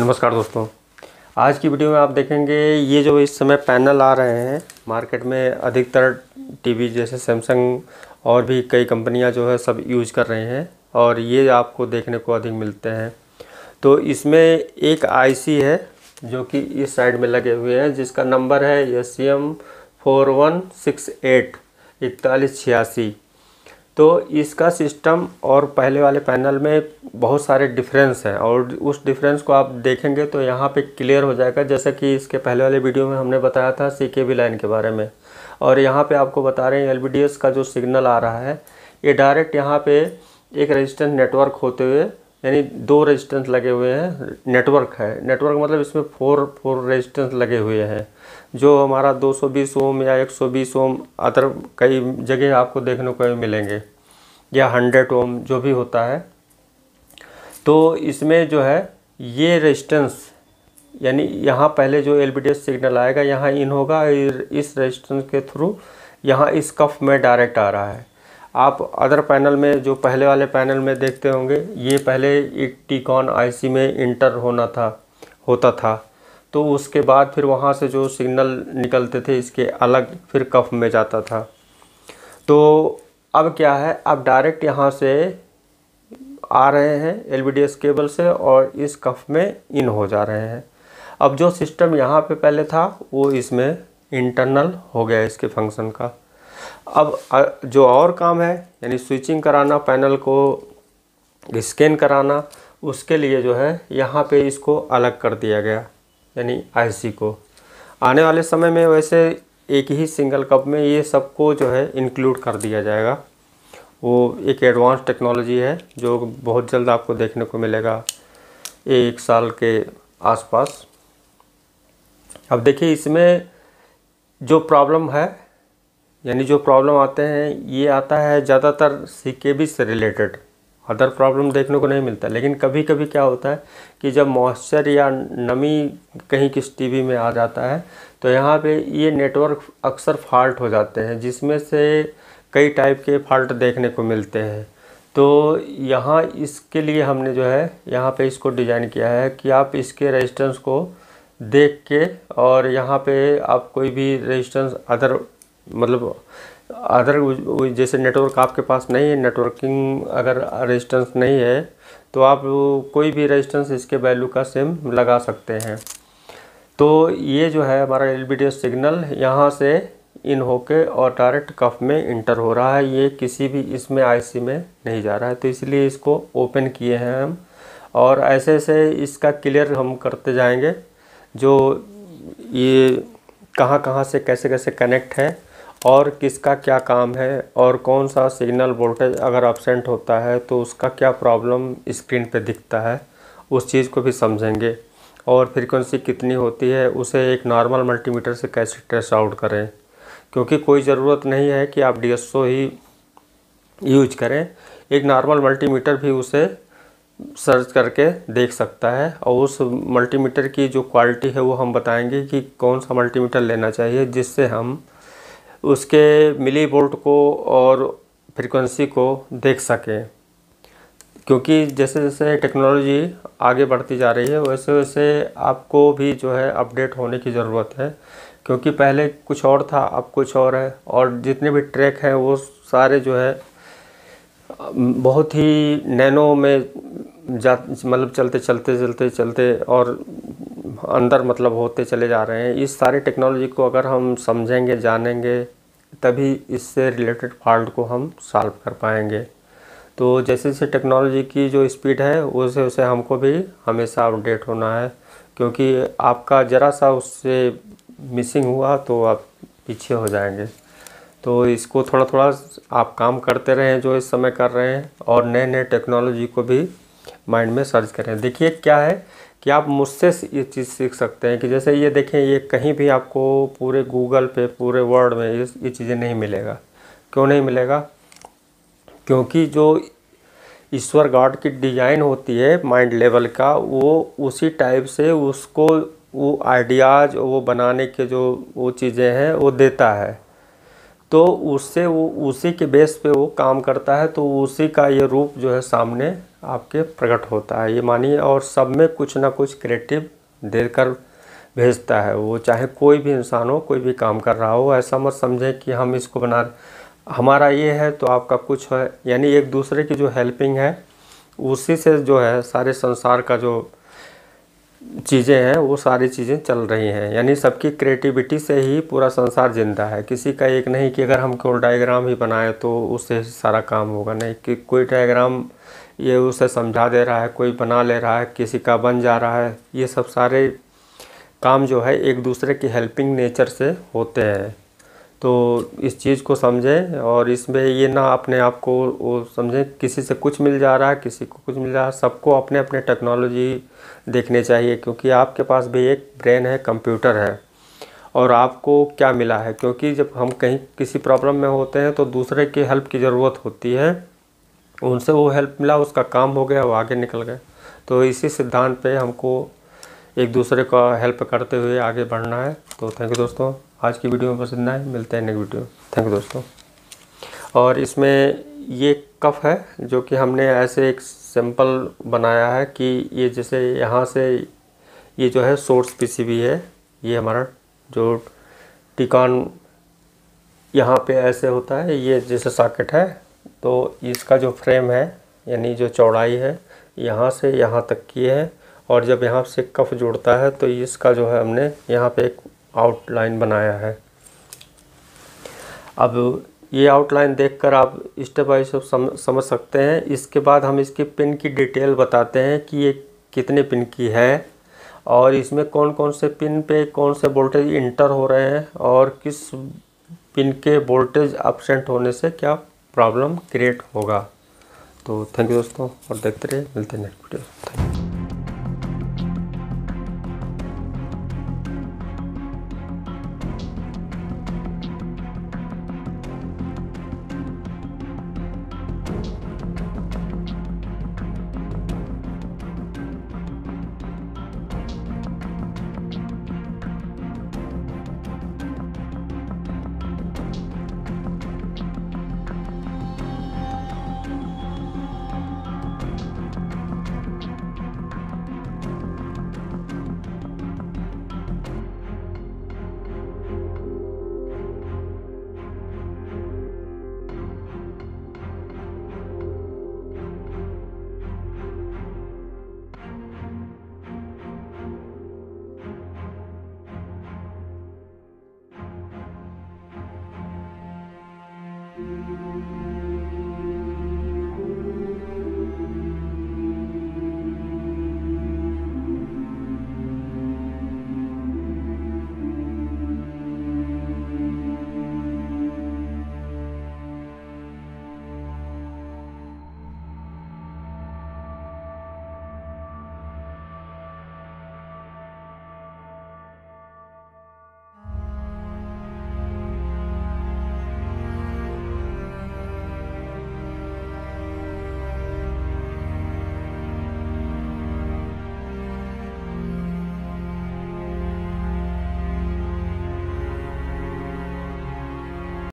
नमस्कार दोस्तों। आज की वीडियो में आप देखेंगे, ये जो इस समय पैनल आ रहे हैं, मार्केट में अधिकतर टीवी जैसे सैमसंग और भी कई कंपनियाँ जो है सब यूज़ कर रहे हैं और ये आपको देखने को अधिक मिलते हैं। तो इसमें एक आईसी है, जो कि इस साइड में लगे हुए हैं, जिसका नंबर है S C M four one six eight इकतालीस छियासी। तो इसका सिस्टम और पहले वाले पैनल में बहुत सारे डिफरेंस हैं और उस डिफरेंस को आप देखेंगे तो यहाँ पे क्लियर हो जाएगा, जैसा कि इसके पहले वाले वीडियो में हमने बताया था सी के लाइन के बारे में। और यहाँ पे आपको बता रहे हैं एल का जो सिग्नल आ रहा है, ये डायरेक्ट यहाँ पे एक रजिस्टेंस नेटवर्क होते हुए यानी दो रेजिस्टेंस लगे हुए हैं नेटवर्क है। नेटवर्क मतलब इसमें फोर फोर रेजिस्टेंस लगे हुए हैं। जो हमारा 220 ओम या 120 ओम, अदर कई जगह आपको देखने को मिलेंगे, या 100 ओम जो भी होता है। तो इसमें जो है, ये रेजिस्टेंस यानी यहाँ पहले जो एलबीडीएस सिग्नल आएगा, यहाँ इन होगा इस रेजिस्टेंस के थ्रू यहाँ इस कफ में डायरेक्ट आ रहा है। आप अदर पैनल में, जो पहले वाले पैनल में देखते होंगे, ये पहले एक टीकॉन आईसी में इंटर होना था, होता था। तो उसके बाद फिर वहाँ से जो सिग्नल निकलते थे, इसके अलग फिर कफ में जाता था। तो अब क्या है, अब डायरेक्ट यहाँ से आ रहे हैं एल केबल से और इस कफ में इन हो जा रहे हैं। अब जो सिस्टम यहाँ पे पहले था, वो इसमें इंटरनल हो गया, इसके फ़ंक्शन का। अब जो और काम है, यानी स्विचिंग कराना पैनल को स्कैन कराना, उसके लिए जो है, यहाँ पे इसको अलग कर दिया गया, यानी आईसी को। आने वाले समय में वैसे एक ही सिंगल कप में ये सबको जो है इंक्लूड कर दिया जाएगा। वो एक एडवांस टेक्नोलॉजी है, जो बहुत जल्द आपको देखने को मिलेगा, एक साल के आसपास। अब देखिए, इसमें जो प्रॉब्लम है यानी जो प्रॉब्लम आते हैं, ये आता है ज़्यादातर सी से रिलेटेड अदर प्रॉब्लम देखने को नहीं मिलता। लेकिन कभी कभी क्या होता है कि जब मॉइस्चर या नमी कहीं किस टीवी में आ जाता है तो यहाँ पे ये नेटवर्क अक्सर फॉल्ट हो जाते हैं, जिसमें से कई टाइप के फॉल्ट देखने को मिलते हैं। तो यहाँ इसके लिए हमने जो है, यहाँ पे इसको डिज़ाइन किया है कि आप इसके रेजिस्टेंस को देख के और यहाँ पे आप कोई भी रेजिस्टेंस अदर मतलब अदर जैसे नेटवर्क आपके पास नहीं है नेटवर्किंग अगर रेजिस्टेंस नहीं है तो आप कोई भी रेजिस्टेंस इसके वैल्यू का सेम लगा सकते हैं। तो ये जो है हमारा एल सिग्नल यहाँ से इन होके और डायरेक्ट कफ में इंटर हो रहा है। ये किसी भी इसमें आईसी में नहीं जा रहा है। तो इसलिए इसको ओपन किए हैं हम और ऐसे ऐसे इसका क्लियर हम करते जाएँगे जो ये कहाँ कहाँ से कैसे कैसे कनेक्ट है। और किसका क्या काम है और कौन सा सिग्नल वोल्टेज अगर अपसेंट होता है तो उसका क्या प्रॉब्लम स्क्रीन पे दिखता है, उस चीज़ को भी समझेंगे। और फ्रीक्वेंसी कितनी होती है, उसे एक नॉर्मल मल्टीमीटर से कैसे ट्रेस आउट करें? क्योंकि कोई ज़रूरत नहीं है कि आप DSO ही यूज़ करें। एक नॉर्मल मल्टीमीटर भी उसे सर्च करके देख सकता है और उस मल्टीमीटर की जो क्वालिटी है वो हम बताएँगे कि कौन सा मल्टीमीटर लेना चाहिए, जिससे हम उसके मिली वोल्ट को और फ्रीक्वेंसी को देख सकें। क्योंकि जैसे जैसे टेक्नोलॉजी आगे बढ़ती जा रही है, वैसे वैसे आपको भी जो है अपडेट होने की ज़रूरत है। क्योंकि पहले कुछ और था, अब कुछ और है और जितने भी ट्रैक हैं, वो सारे जो है, बहुत ही नैनो में जा मतलब चलते चलते चलते चलते और अंदर मतलब होते चले जा रहे हैं। इस सारी टेक्नोलॉजी को अगर हम समझेंगे, जानेंगे, तभी इससे रिलेटेड फॉल्ट को हम सॉल्व कर पाएँगे। तो जैसे जैसे टेक्नोलॉजी की जो स्पीड है, उसे उसे हमको भी हमेशा अपडेट होना है। क्योंकि आपका ज़रा सा उससे मिसिंग हुआ तो आप पीछे हो जाएँगे। तो इसको थोड़ा थोड़ा आप काम करते रहें जो इस समय कर रहे हैं और नए नए टेक्नोलॉजी को भी माइंड में सर्च करें। देखिए क्या है कि आप मुझसे ये चीज़ सीख सकते हैं कि जैसे ये देखें, ये कहीं भी आपको पूरे गूगल पे, पूरे वर्ल्ड में ये ये चीज़ें नहीं मिलेगा। क्यों नहीं मिलेगा? क्योंकि जो ईश्वर गॉड की डिज़ाइन होती है माइंड लेवल का, वो उसी टाइप से उसको वो आइडियाज़, वो बनाने के जो वो चीज़ें हैं, वो देता है। तो उससे वो, उसी के बेस पे वो काम करता है तो उसी का ये रूप जो है सामने आपके प्रकट होता है। ये मानिए, और सब में कुछ ना कुछ क्रिएटिव देकर भेजता है वो, चाहे कोई भी इंसान हो, कोई भी काम कर रहा हो। ऐसा मत समझें कि हम इसको बना, हमारा ये है तो आपका कुछ है। यानी एक दूसरे की जो हेल्पिंग है, उसी से जो है सारे संसार का जो चीज़ें हैं, वो सारी चीज़ें चल रही हैं। यानी सबकी क्रिएटिविटी से ही पूरा संसार ज़िंदा है। किसी का एक नहीं कि अगर हम केवल डायग्राम ही बनाए तो उससे सारा काम होगा। नहीं, कि कोई डायग्राम ये उसे समझा दे रहा है, कोई बना ले रहा है, किसी का बन जा रहा है, ये सब सारे काम जो है एक दूसरे की हेल्पिंग नेचर से होते हैं। तो इस चीज़ को समझें और इसमें ये ना अपने आप को वो समझें, किसी से कुछ मिल जा रहा है, किसी को कुछ मिल जा रहा है, सबको अपने अपने टेक्नोलॉजी देखने चाहिए क्योंकि आपके पास भी एक ब्रेन है, कंप्यूटर है और आपको क्या मिला है? क्योंकि जब हम कहीं किसी प्रॉब्लम में होते हैं तो दूसरे की हेल्प की ज़रूरत होती है, उनसे वो हेल्प मिला, उसका काम हो गया, वो आगे निकल गए। तो इसी सिद्धांत पे हमको एक दूसरे का हेल्प करते हुए आगे बढ़ना है। तो थैंक यू दोस्तों। आज की वीडियो में पसंद है। मिलते हैं नेक्स्ट वीडियो थैंक यू दोस्तों। और इसमें ये कफ है जो कि हमने ऐसे एक सिंपल बनाया है कि ये जैसे यहाँ से ये जो है सोर्स पीसीबी है, ये हमारा जो टिकान यहाँ पे ऐसे होता है, ये जैसे सॉकेट है तो इसका जो फ्रेम है, यानी जो चौड़ाई है, यहाँ से यहाँ तक की है। और जब यहाँ से कफ जुड़ता है तो इसका जो है हमने यहाँ पे एक आउटलाइन बनाया है। अब ये आउटलाइन देखकर आप स्टेप बाय स्टेप सम, समझ सकते हैं। इसके बाद हम इसके पिन की डिटेल बताते हैं कि ये कितने पिन की है और इसमें कौन कौन से पिन पे कौन से वोल्टेज इंटर हो रहे हैं और किस पिन के वोल्टेज अपसेंट होने से क्या प्रॉब्लम क्रिएट होगा। तो थैंक यू दोस्तों और देखते रहिए। मिलते हैं नेक्स्ट वीडियो थैंक यू